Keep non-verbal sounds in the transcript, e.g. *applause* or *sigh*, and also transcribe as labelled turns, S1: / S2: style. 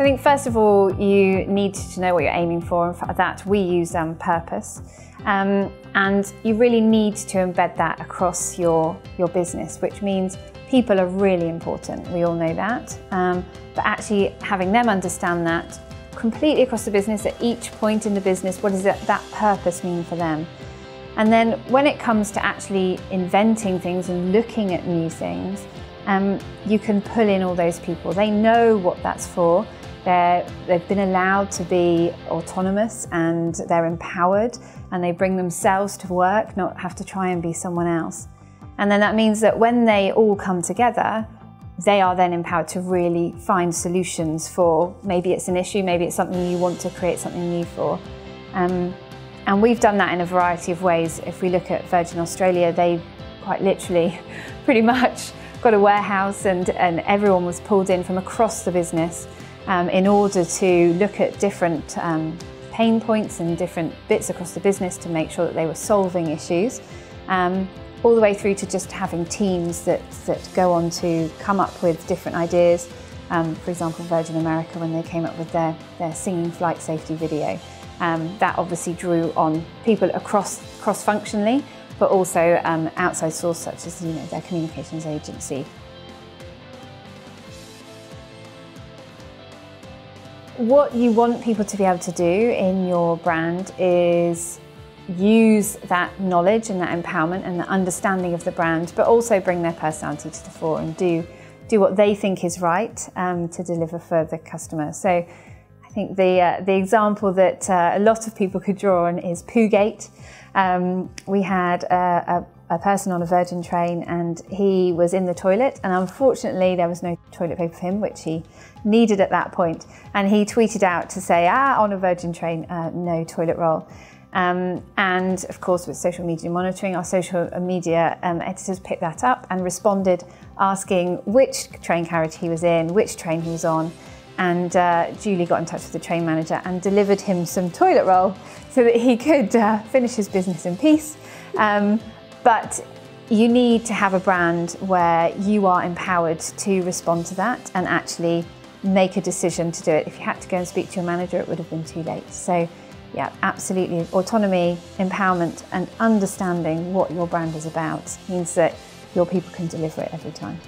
S1: So I think first of all, you need to know what you're aiming for, and for that we use um, purpose. Um, and you really need to embed that across your, your business, which means people are really important, we all know that. Um, but actually having them understand that completely across the business, at each point in the business, what does that, that purpose mean for them? And then when it comes to actually inventing things and looking at new things, um, you can pull in all those people. They know what that's for. They're, they've been allowed to be autonomous and they're empowered and they bring themselves to work, not have to try and be someone else. And then that means that when they all come together, they are then empowered to really find solutions for maybe it's an issue, maybe it's something you want to create something new for. Um, and we've done that in a variety of ways. If we look at Virgin Australia, they quite literally *laughs* pretty much got a warehouse and, and everyone was pulled in from across the business um, in order to look at different um, pain points and different bits across the business to make sure that they were solving issues. Um, all the way through to just having teams that, that go on to come up with different ideas. Um, for example, Virgin America, when they came up with their, their singing flight safety video, um, that obviously drew on people across cross-functionally, but also um, outside source such as you know their communications agency. What you want people to be able to do in your brand is use that knowledge and that empowerment and the understanding of the brand, but also bring their personality to the fore and do do what they think is right um, to deliver for the customer. So I think the uh, the example that uh, a lot of people could draw on is Poogate. Um, we had a, a, a, person on a Virgin train and he was in the toilet and unfortunately there was no toilet paper for him, which he needed at that point. And he tweeted out to say, ah, on a Virgin train, uh, no toilet roll. Um, and of course, with social media monitoring, our social media um, editors picked that up and responded asking which train carriage he was in, which train he was on. And uh, Julie got in touch with the train manager and delivered him some toilet roll so that he could uh, finish his business in peace. Um, but you need to have a brand where you are empowered to respond to that and actually make a decision to do it. If you had to go and speak to your manager, it would have been too late. So yeah, absolutely. Autonomy, empowerment, and understanding what your brand is about means that your people can deliver it every time.